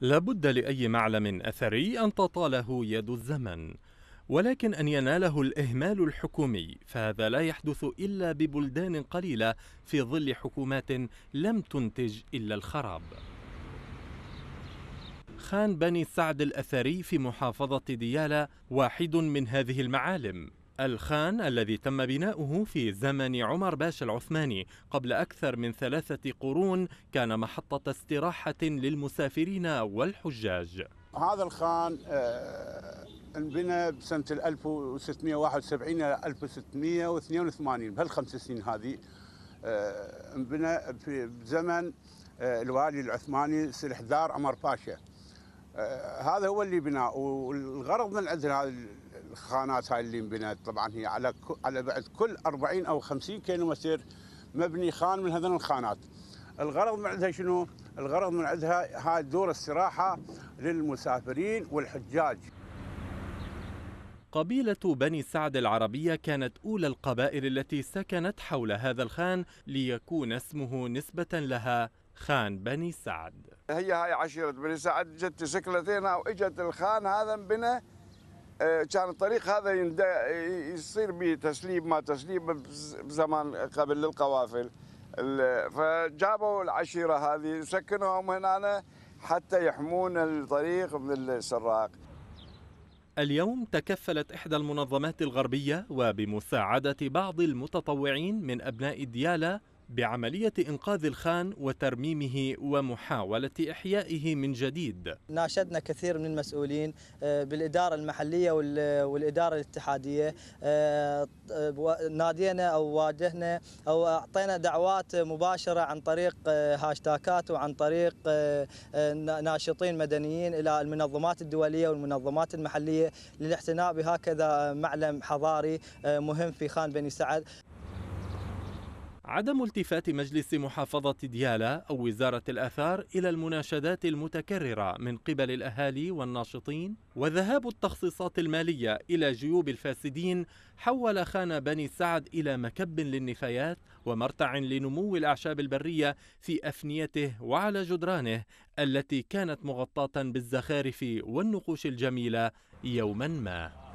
لابد لأي معلم أثري أن تطاله يد الزمن ولكن أن يناله الإهمال الحكومي فهذا لا يحدث إلا ببلدان قليلة في ظل حكومات لم تنتج إلا الخراب. خان بني سعد الأثري في محافظة ديالى واحد من هذه المعالم. الخان الذي تم بناؤه في زمن عمر باشا العثماني قبل أكثر من ثلاثة قرون كان محطة استراحة للمسافرين والحجاج. هذا الخان آه، انبنى بسنة 1671 إلى 1682 بهالخمس سنين هذه آه، انبنى في زمن آه، الوالي العثماني سلح دار عمر باشا. هذا هو اللي بناه والغرض من عندنا الخانات هاي اللي انبنت طبعا هي على على بعد كل 40 أو 50 كيلو متر مبني خان من هذين الخانات. الغرض من عندها شنو؟ الغرض من عندها هاي دور استراحه للمسافرين والحجاج. قبيلة بني سعد العربية كانت أولى القبائل التي سكنت حول هذا الخان ليكون اسمه نسبة لها خان بني سعد. هي هاي عشيرة بني سعد جت سكلتين أو إجت الخان هذا انبنى كان الطريق هذا يصير به تسليب ما تسليب بزمان قبل للقوافل. فجابوا العشيرة هذه سكنوهم هنا حتى يحمون الطريق من السراق. اليوم تكفلت إحدى المنظمات الغربية وبمساعدة بعض المتطوعين من أبناء ديالى بعملية إنقاذ الخان وترميمه ومحاولة إحيائه من جديد. ناشدنا كثير من المسؤولين آه، بالإدارة المحلية والإدارة الاتحادية آه، نادينا أو واجهنا أو أعطينا دعوات مباشرة عن طريق آه، هاشتاكات وعن طريق ناشطين مدنيين إلى المنظمات الدولية والمنظمات المحلية للاعتناء بهكذا معلم حضاري مهم في خان بني سعد. عدم التفات مجلس محافظة ديالا أو وزارة الآثار إلى المناشدات المتكررة من قبل الأهالي والناشطين وذهاب التخصيصات المالية إلى جيوب الفاسدين حول خان بني سعد إلى مكب للنفايات ومرتع لنمو الأعشاب البرية في أفنيته وعلى جدرانه التي كانت مغطاة بالزخارف والنقوش الجميلة يوما ما.